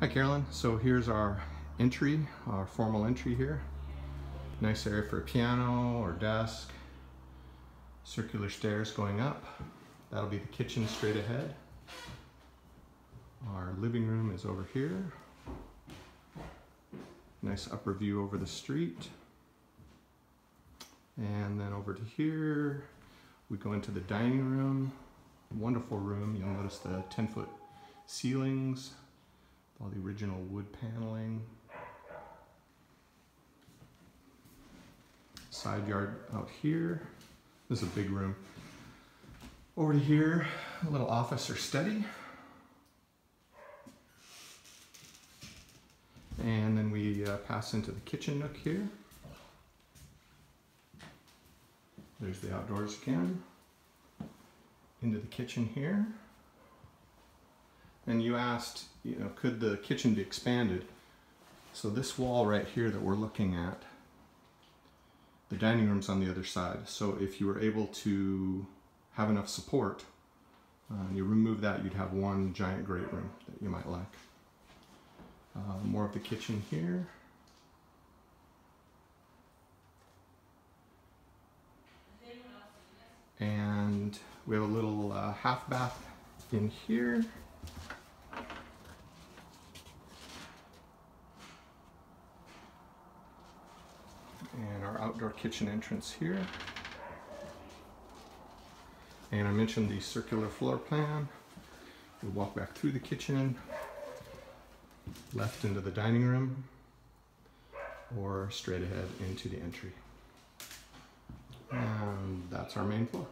Hi Carolyn, so here's our entry, our formal entry here. Nice area for a piano or desk. Circular stairs going up. That'll be the kitchen straight ahead. Our living room is over here. Nice upper view over the street. And then over to here, we go into the dining room. Wonderful room. You'll notice the 10 foot ceilings, all the original wood paneling. Side yard out here. This is a big room. Over to here, a little office or study. And then we uh, pass into the kitchen nook here. There's the outdoors again. Into the kitchen here. And you asked, you know, could the kitchen be expanded? So this wall right here that we're looking at, the dining room's on the other side. So if you were able to have enough support, uh, you remove that, you'd have one giant great room that you might like. Uh, more of the kitchen here. And we have a little uh, half bath in here. And our outdoor kitchen entrance here. And I mentioned the circular floor plan. We walk back through the kitchen, left into the dining room, or straight ahead into the entry. And that's our main floor.